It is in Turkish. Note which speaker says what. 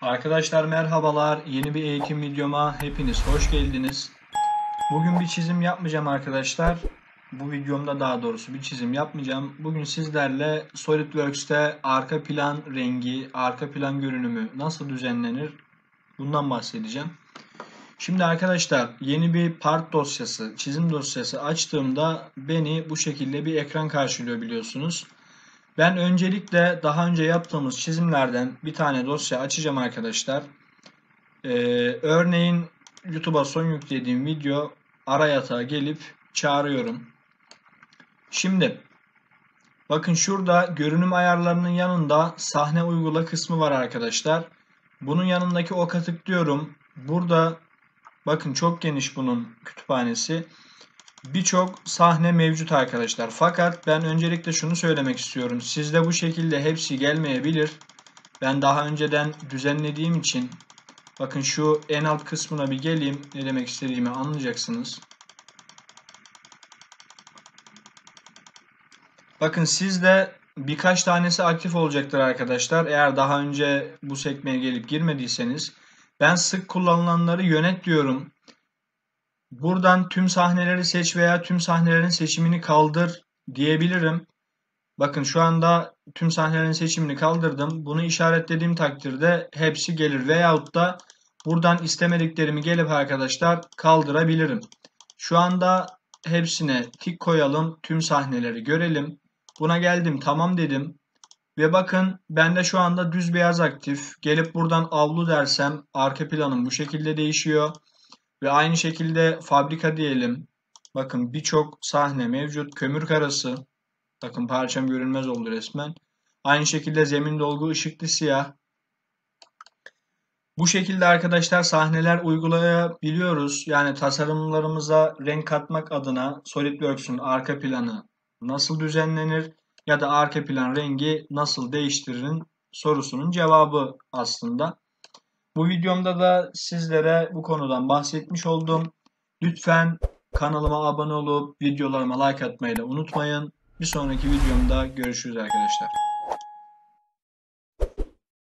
Speaker 1: Arkadaşlar merhabalar. Yeni bir eğitim videoma hepiniz hoş geldiniz. Bugün bir çizim yapmayacağım arkadaşlar. Bu videomda daha doğrusu bir çizim yapmayacağım. Bugün sizlerle SolidWorks'te arka plan rengi, arka plan görünümü nasıl düzenlenir bundan bahsedeceğim. Şimdi arkadaşlar yeni bir part dosyası, çizim dosyası açtığımda beni bu şekilde bir ekran karşılıyor biliyorsunuz. Ben öncelikle daha önce yaptığımız çizimlerden bir tane dosya açacağım arkadaşlar. Ee, örneğin YouTube'a son yüklediğim video ara yatağa gelip çağırıyorum. Şimdi bakın şurada görünüm ayarlarının yanında sahne uygula kısmı var arkadaşlar. Bunun yanındaki oka tıklıyorum. Burada bakın çok geniş bunun kütüphanesi birçok sahne mevcut arkadaşlar. Fakat ben öncelikle şunu söylemek istiyorum. Sizde bu şekilde hepsi gelmeyebilir. Ben daha önceden düzenlediğim için bakın şu en alt kısmına bir geleyim. Ne demek istediğimi anlayacaksınız. Bakın sizde birkaç tanesi aktif olacaktır arkadaşlar. Eğer daha önce bu sekmeye gelip girmediyseniz. Ben sık kullanılanları yönet diyorum. Buradan tüm sahneleri seç veya tüm sahnelerin seçimini kaldır diyebilirim. Bakın şu anda tüm sahnelerin seçimini kaldırdım. Bunu işaretlediğim takdirde hepsi gelir. Veyahut da buradan istemediklerimi gelip arkadaşlar kaldırabilirim. Şu anda hepsine tik koyalım. Tüm sahneleri görelim. Buna geldim tamam dedim. Ve bakın bende şu anda düz beyaz aktif. Gelip buradan avlu dersem arka planım bu şekilde değişiyor. Ve aynı şekilde fabrika diyelim. Bakın birçok sahne mevcut. Kömür karası. Bakın parçam görünmez oldu resmen. Aynı şekilde zemin dolgu ışıklı siyah. Bu şekilde arkadaşlar sahneler uygulayabiliyoruz. Yani tasarımlarımıza renk katmak adına SolidWorks'un arka planı nasıl düzenlenir ya da arka plan rengi nasıl değiştiririn sorusunun cevabı aslında. Bu videomda da sizlere bu konudan bahsetmiş oldum. Lütfen kanalıma abone olup videolarıma like atmayı da unutmayın. Bir sonraki videomda görüşürüz arkadaşlar.